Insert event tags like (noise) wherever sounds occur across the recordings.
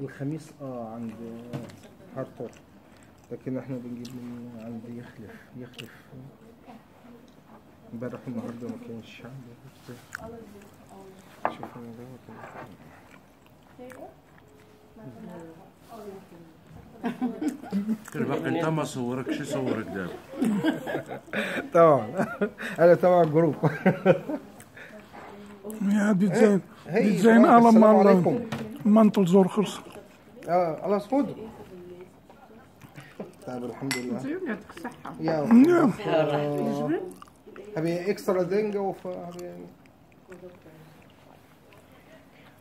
الخميس آه عند هارتر لكن إحنا بنجيب من عند يخلف يخلف. امبارح والنهارده ما كانش عندي. شوف أنا باقي انت ما صورك شو صورك دابا طبعا أنا تبع الجروب Ja, dit zijn, Hey, dit alaikum. eh, mantelzorgers. آه الله سعود. طيب الحمد لله. يعطيك الصحة. يا آه، هبي إكسترا دينجا وف هبي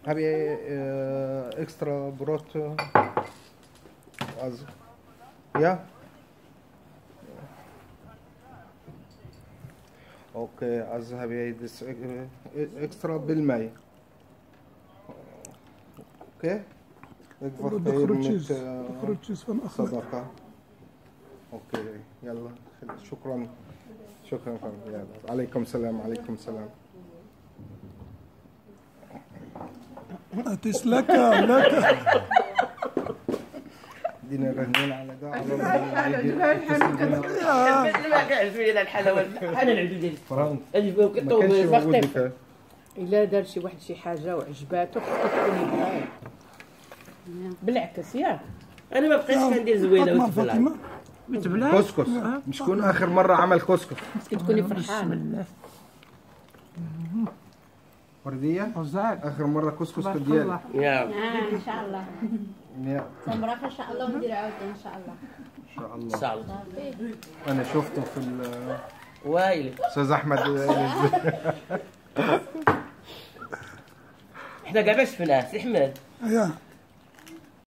هبي آه، إكسترا بروت از يا. أوكي از هبي ديس إكسترا بالماء. Groetjes van Ahmed. صدقة أوكي يلا شكرا شكرا. يلا عليكم السلام عليكم السلام is lekker, lekker. دينا راهنين على ده على الحلاوه أنا العدو ديالي فرانك إلا دار شي واحد شي حاجة وعجباتو خصك تكوني معاه بالعكس ياك. أنا ما بقيتش كندير زوينة وتبلع. بتبلاش كسكس. شكون آخر مرة عمل كسكس. خصك تكوني فرحانة. وردية؟ وزاد آخر مرة كسكس ديالي الله. يا. آه إن شاء الله. يا. إن شاء الله وندير عاود إن شاء الله. إن شاء إن الله شاء الله. أنا شفته في ال- وايلي. أستاذ أحمد (laughs) إحنا كاع ما شفناه سي حماد Ja,